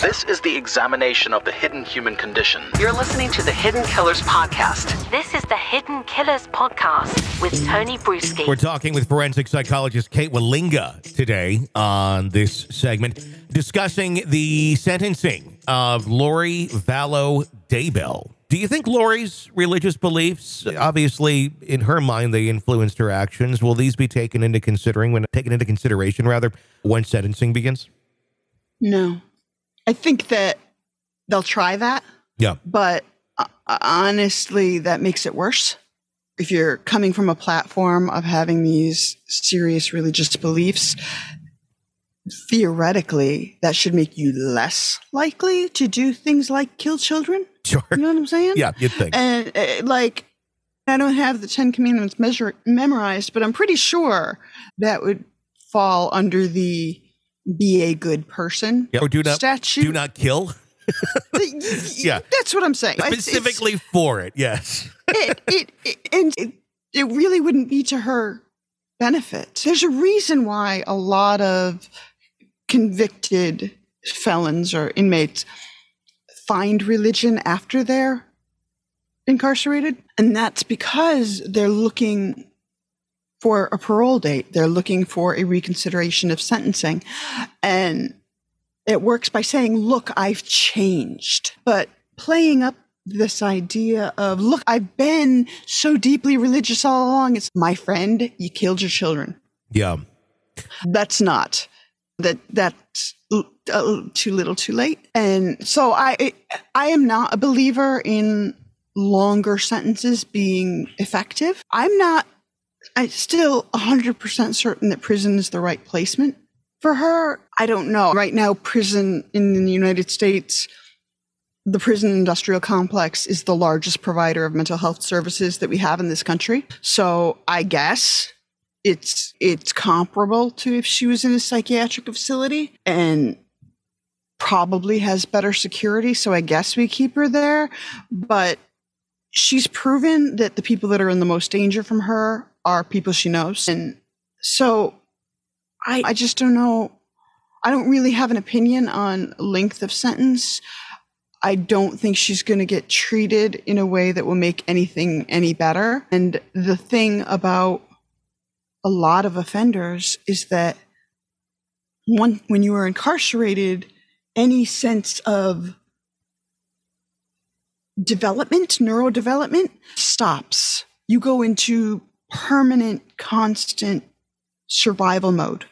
This is the examination of the hidden human condition. You're listening to the Hidden Killers podcast. This is the Hidden Killers podcast with Tony Brueski. We're talking with forensic psychologist Kate Wallinga today on this segment, discussing the sentencing of Lori Vallow Daybell. Do you think Lori's religious beliefs, obviously in her mind, they influenced her actions? Will these be taken into considering when taken into consideration rather when sentencing begins? No. I think that they'll try that, Yeah. but uh, honestly, that makes it worse. If you're coming from a platform of having these serious religious beliefs, theoretically, that should make you less likely to do things like kill children. Sure. You know what I'm saying? Yeah, you'd think. And uh, like, I don't have the Ten Commandments measure memorized, but I'm pretty sure that would fall under the be a good person Yeah, or do not statute. do not kill Yeah. that's what I'm saying. It's- it's- specifically for it. Yes. it, it, it, and it, it really wouldn't be to her benefit. There's a reason why a lot of convicted felons or inmates find religion after they're incarcerated. And that's because they're looking for a parole date, they're looking for a reconsideration of sentencing. And it works by saying, Look, I've changed. But playing up this idea of, Look, I've been so deeply religious all along. It's my friend, you killed your children. Yeah. That's not. That that's uh, too little, too late. And so I, I am not a believer in longer sentences being effective. I'm not. I'm still 100% certain that prison is the right placement for her. I don't know. Right now, prison in the United States, the prison industrial complex is the largest provider of mental health services that we have in this country. So I guess it's it's comparable to if she was in a psychiatric facility and probably has better security so i guess we keep her there but she's proven that the people that are in the most danger from her are people she knows and so i i just don't know i don't really have an opinion on length of sentence I don't think she's going to get treated in a way that will make anything any better. And the thing about a lot of offenders is that one, when you are incarcerated, any sense of development, neurodevelopment stops. You go into permanent, constant survival mode.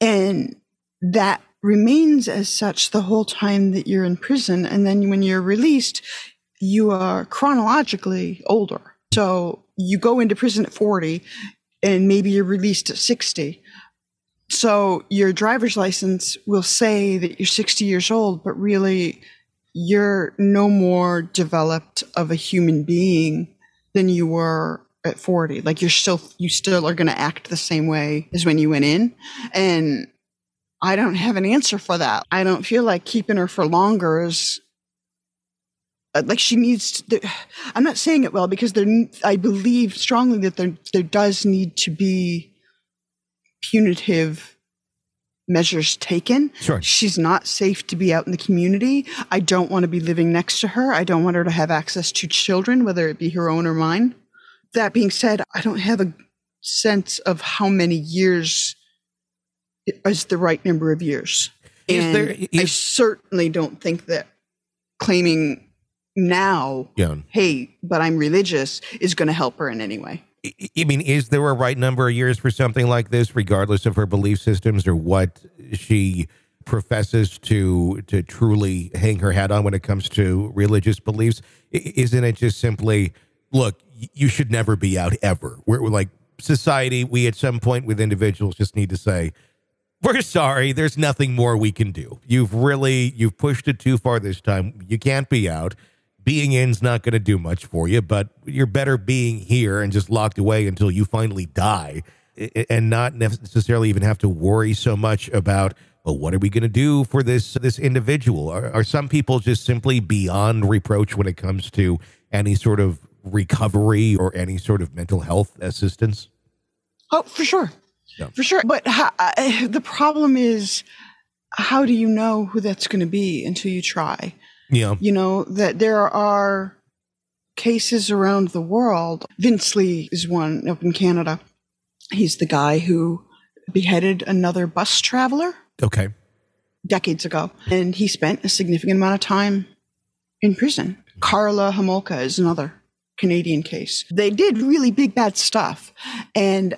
And that remains as such the whole time that you're in prison. And then when you're released, you are chronologically older. So you go into prison at 40 and maybe you're released at 60. So your driver's license will say that you're 60 years old, but really you're no more developed of a human being than you were at 40. Like you're still, you still are going to act the same way as when you went in. And I don't have an answer for that. I don't feel like keeping her for longer is uh, like she needs to, I'm not saying it well because there I believe strongly that there there does need to be punitive measures taken. Sure. She's not safe to be out in the community. I don't want to be living next to her. I don't want her to have access to children, whether it be her own or mine. That being said, I don't have a sense of how many years is the right number of years. Is and there- I certainly don't think that claiming now, Yeah. hey, but I'm religious, is going to help her in any way. I- mean, is there a right number of years for something like this, regardless of her belief systems or what she professes to to truly hang her hat on when it comes to religious beliefs? Isn't it just simply, look, you should never be out ever? We're, we're like society. We at some point with individuals just need to say, we're sorry. There's nothing more we can do. You've really you've pushed it too far this time. You can't be out. Being in's not going to do much for you, but you're better being here and just locked away until you finally die, and not necessarily even have to worry so much about. Well, what are we going to do for this this individual? Are, are some people just simply beyond reproach when it comes to any sort of recovery or any sort of mental health assistance? Oh, for sure. Yeah. For sure. But the problem is how do you know who that's going to be until you try? Yeah. You know, that there are cases around the world. Vince Li is one up in Canada. He's the guy who beheaded another bus traveler Okay. decades ago, and he spent a significant amount of time in prison. Karla Homolka is another Canadian case. They did really big bad stuff, and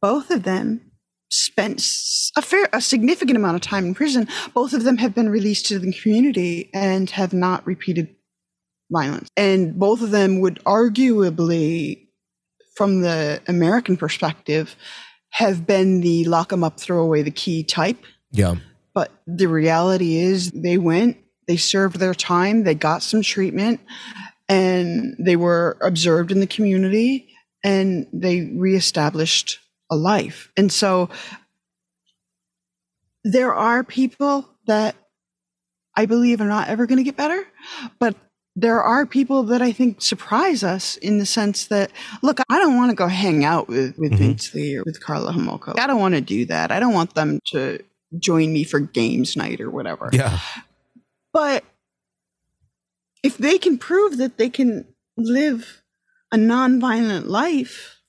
both of them spent a fair, a significant amount of time in prison. Both of them have been released to the community and have not repeated violence. And both of them would arguably, from the American perspective, have been the lock 'em up, throw away the key type. Yeah. But the reality is, they went, they served their time, they got some treatment, and they were observed in the community and they reestablished a life. And so there are people that I believe are not ever going to get better, but there are people that I think surprise us in the sense that, look, I don't want to go hang out with, with Mhm. Vince Li or with Karla Homolka. I don't want to do that. I don't want them to join me for games night or whatever. Yeah. But if they can prove that they can live a nonviolent life,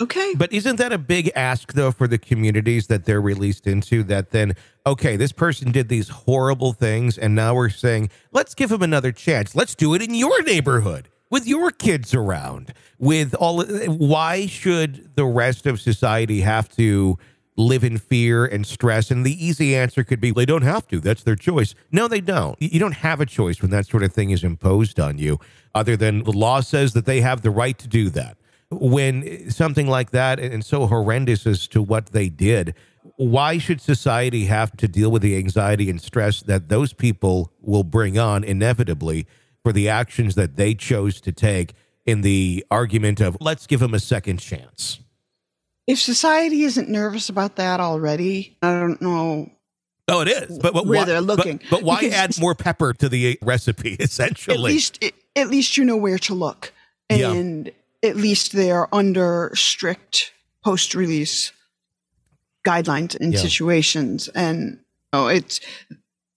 okay. But isn't that a big ask, though, for the communities that they're released into? That then, okay, this person did these horrible things, and now we're saying, let's give him another chance. Let's do it in your neighborhood with your kids around. With all, why should the rest of society have to live in fear and stress? And the easy answer could be they don't have to. That's their choice. No, they don't. You don't have a choice when that sort of thing is imposed on you, other than the law says that they have the right to do that when something like that and so horrendous as to what they did, why should society have to deal with the anxiety and stress that those people will bring on inevitably for the actions that they chose to take in the argument of let's give them a second chance? If society isn't nervous about that already, I don't know. Oh, it is. But, but Where why, they're looking. But, but why Because- add more pepper to the recipe? Essentially, At least, at least you know where to look, Yeah. and at least they are under strict post-release guidelines and Yeah. situations. And oh, it's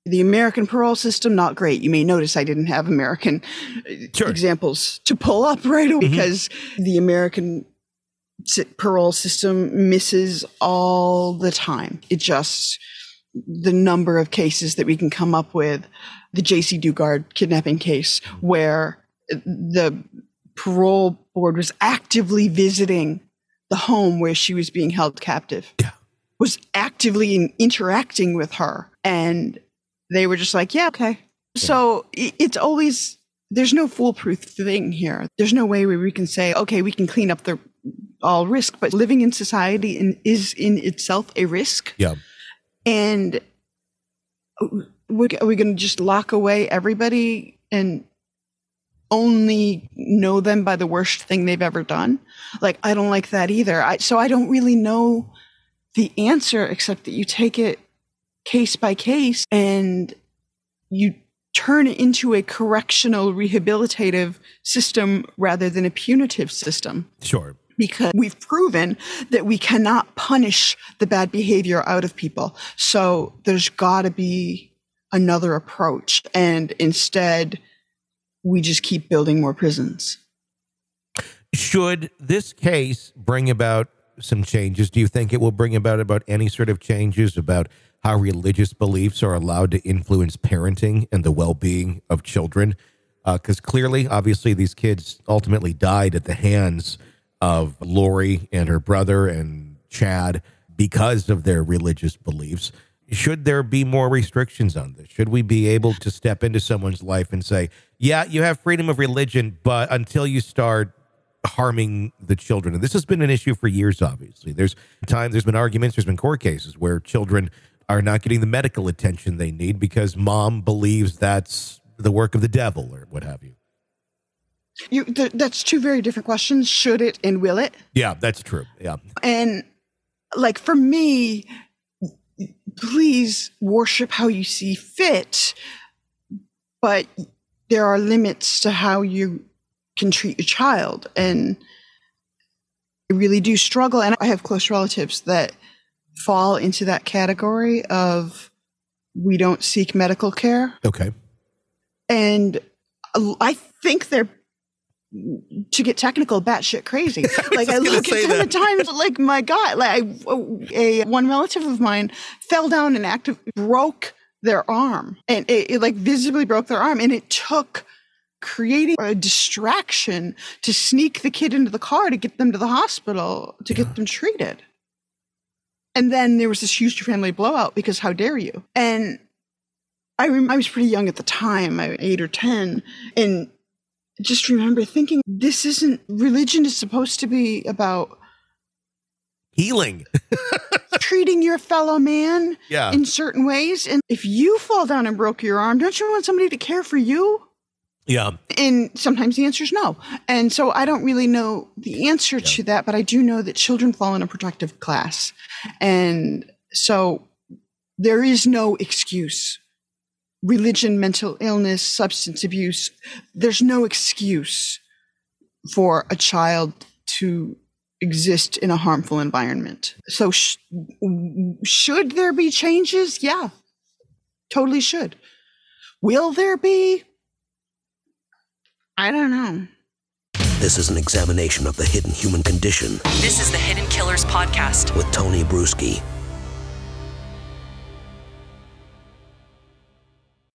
the American parole system not great. You may notice I didn't have American Sure. Mm-hmm. examples to pull up right away because the American parole system misses all the time. It just the number of cases that we can come up with, the Jaycee Dugard kidnapping case, where the parole board was actively visiting the home where she was being held captive. Yeah. Was actively in- interacting with her. And they were just like, yeah, okay. So it's always, there's no foolproof thing here. There's no way where we can say, okay, we can clean up the all risk, but living in society in, is in itself a risk. yeah. And we're, are we going to just lock away everybody and only know them by the worst thing they've ever done? Like, I don't like that either. I, so I don't really know the answer except that you take it case by case and you turn into a correctional rehabilitative system rather than a punitive system Sure. because we've proven that we cannot punish the bad behavior out of people. So there's got to be another approach. And instead, we just keep building more prisons. Should this case bring about some changes? Do you think it will bring about about any sort of changes about how religious beliefs are allowed to influence parenting and the well-being of children? Uh, because clearly, obviously, these kids ultimately died at the hands of Lori and her brother and Chad because of their religious beliefs. Should there be more restrictions on this? Should we be able to step into someone's life and say, yeah, you have freedom of religion, but until you start harming the children. And this has been an issue for years, obviously. There's time, there's been arguments, there's been court cases where children are not getting the medical attention they need because mom believes that's the work of the devil or what have you. You, th- that's two very different questions. Should it and will it? Yeah, that's true. Yeah. And like for me, please worship how you see fit, but there are limits to how you can treat your child. And I really do struggle. And I have close relatives that fall into that category of we don't seek medical care. Okay. And I think they're to get technical, batshit crazy. Like I, look at the times, like my God, like I, a one relative of mine fell down and active broke their arm, and it, it like visibly broke their arm, and it took creating a distraction to sneak the kid into the car to get them to the hospital to get them treated. And then there was this huge family blowout because how dare you? And I, rem- I was pretty young at the time, I eight or 10. And just remember thinking, this isn't religion is supposed to be about healing, treating your fellow man yeah. in certain ways. And if you fall down and broke your arm, don't you want somebody to care for you? Yeah. And sometimes the answer is no. And so I don't really know the answer yeah. to that, but I do know that children fall in a protective class. And so there is no excuse. Religion, mental illness, substance abuse, there's no excuse for a child to exist in a harmful environment. So sh- should there be changes? Yeah. Totally should. Will there be? I don't know. This is an examination of the hidden human condition. This is the Hidden Killers Podcast with Tony Brueski